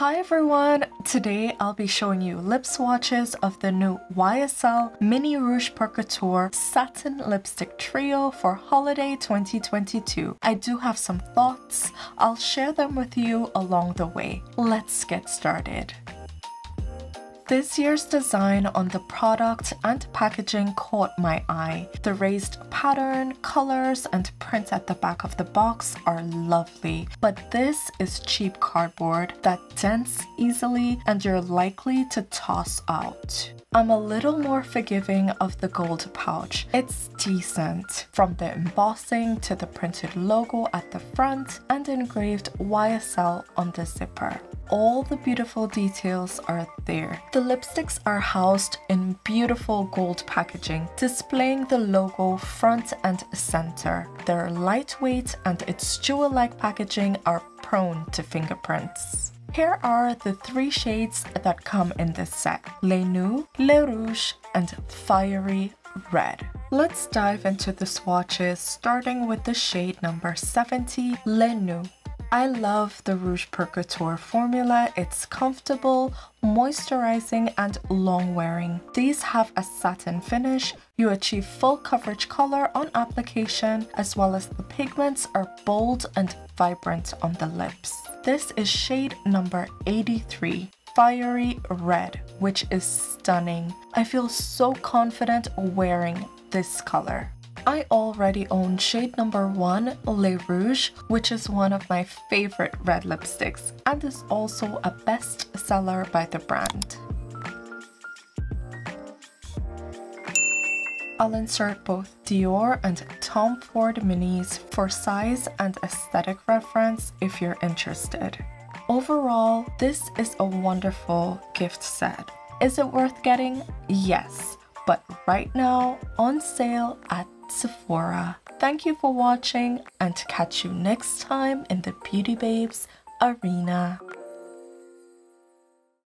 Hi everyone! Today I'll be showing you lip swatches of the new YSL Mini Rouge Pur Couture Satin Lipstick Trio for Holiday 2022. I do have some thoughts, I'll share them with you along the way. Let's get started. This year's design on the product and packaging caught my eye. The raised pattern, colors, and print at the back of the box are lovely, but this is cheap cardboard that dents easily and you're likely to toss out. I'm a little more forgiving of the gold pouch. It's decent, from the embossing to the printed logo at the front and engraved YSL on the zipper all the beautiful details are there. The lipsticks are housed in beautiful gold packaging, displaying the logo front and center. They're lightweight and its jewel-like packaging are prone to fingerprints. Here are the three shades that come in this set, Le Nude, Le Rouge, and Fiery Red. Let's dive into the swatches, starting with the shade number 70, Le Nude. I love the Rouge Pur Couture formula. It's comfortable, moisturizing, and long wearing. These have a satin finish. You achieve full coverage color on application, as well as the pigments are bold and vibrant on the lips. This is shade number 83 fiery red, which is stunning. I feel so confident wearing this color. I already own shade number 1 Le Rouge, which is one of my favorite red lipsticks and is also a bestseller by the brand. I'll insert both Dior and Tom Ford minis for size and aesthetic reference if you're interested. Overall, this is a wonderful gift set. Is it worth getting? Yes, but right now on sale Sephora. Thank you for watching and to catch you next time in the Beauty Babes arena.